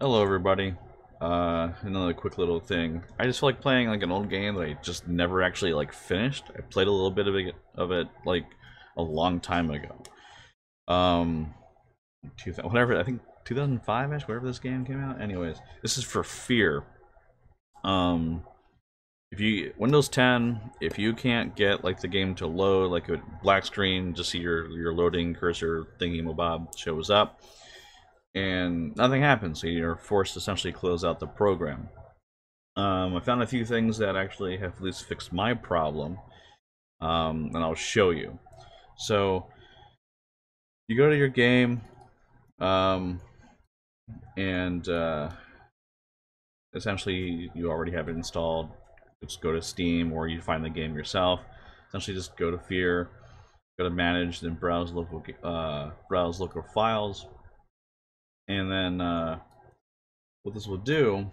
Hello everybody. Uh, another quick little thing. I just feel like playing like an old game that I just never actually like finished. I played a little bit of it, of it like a long time ago. Um, whatever. I think 2005 ish, whatever this game came out. Anyways, this is for Fear. Um, if you Windows 10, if you can't get like the game to load, like a black screen, just see your your loading cursor thingy mobob shows up, and nothing happens. So you're forced to essentially close out the program. Um, I found a few things that actually have at least fixed my problem, um, and I'll show you. So you go to your game, um, and uh, essentially you already have it installed just go to Steam or you find the game yourself. Essentially, just go to Fear, go to Manage, then browse local uh, browse local files, and then uh, what this will do,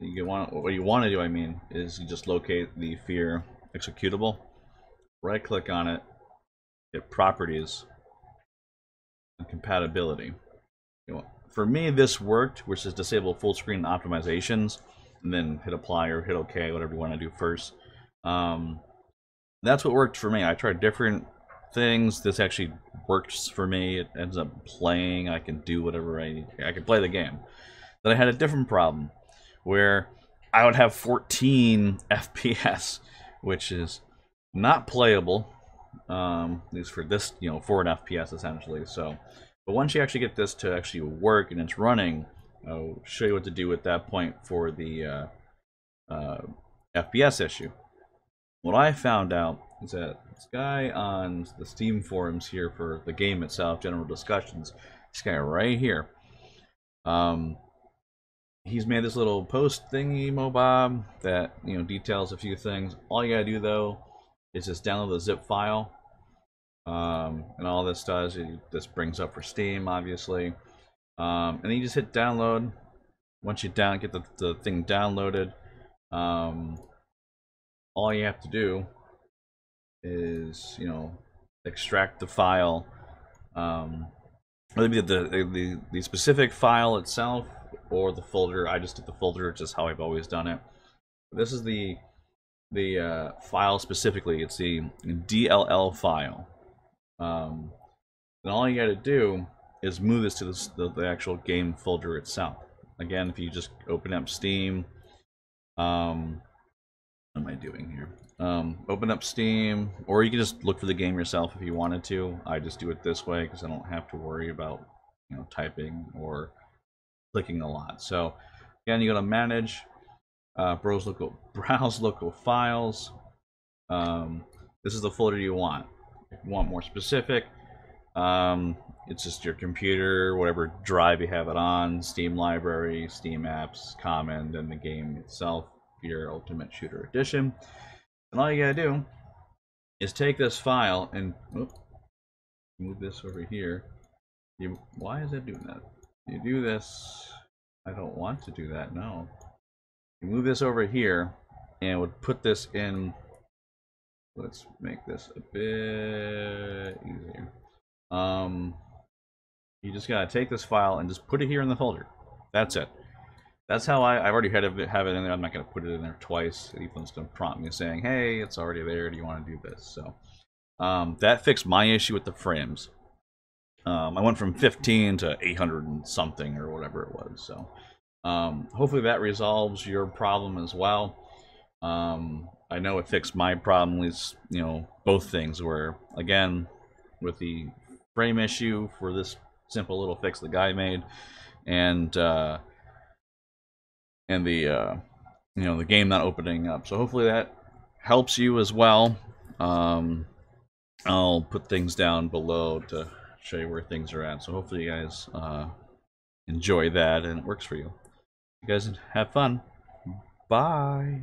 you want what you want to do, I mean, is you just locate the Fear executable, right click on it, hit Properties, and Compatibility. You for me, this worked, which is disable full screen optimizations and then hit apply or hit OK, whatever you want to do first. Um, that's what worked for me. I tried different things. This actually works for me. It ends up playing. I can do whatever I I can play the game. Then I had a different problem where I would have 14 FPS, which is not playable. Um, at least for this, you know, for an FPS essentially. So, but once you actually get this to actually work and it's running, I'll show you what to do at that point for the uh, uh, FPS issue. What I found out is that this guy on the Steam forums here for the game itself, general discussions, this guy right here, um, he's made this little post thingy mobob that you know details a few things. All you gotta do though is just download the zip file, um, and all this does, it, this brings up for Steam, obviously. Um, and then you just hit download. Once you down get the, the thing downloaded, um, all you have to do is you know extract the file, um, maybe the, the the specific file itself or the folder. I just did the folder, just how I've always done it. This is the the uh, file specifically. It's the DLL file. Um, and all you got to do is move this to this, the, the actual game folder itself. Again, if you just open up Steam, um, what am I doing here? Um, open up Steam, or you can just look for the game yourself if you wanted to. I just do it this way because I don't have to worry about you know typing or clicking a lot. So again, you go to Manage, uh, browse local, browse local files. Um, this is the folder you want. If you want more specific, um, it's just your computer, whatever drive you have it on, Steam library, Steam apps, Common, and the game itself, your Ultimate Shooter Edition. And all you gotta do is take this file and oh, move this over here. You, why is it doing that? You do this. I don't want to do that. No. You move this over here and would put this in. Let's make this a bit easier. Um, you just gotta take this file and just put it here in the folder. That's it. That's how I, I've already had it, have it in there. I'm not gonna put it in there twice. Ethan's gonna prompt me saying, hey, it's already there. Do you want to do this? So um, that fixed my issue with the frames. Um, I went from 15 to 800 and something or whatever it was. So um, hopefully that resolves your problem as well. Um, I know it fixed my problem. Is you know both things where again with the frame issue for this simple little fix the guy made, and uh, and the uh, you know the game not opening up. So hopefully that helps you as well. Um, I'll put things down below to show you where things are at. So hopefully you guys uh, enjoy that and it works for you. You guys have fun. Bye.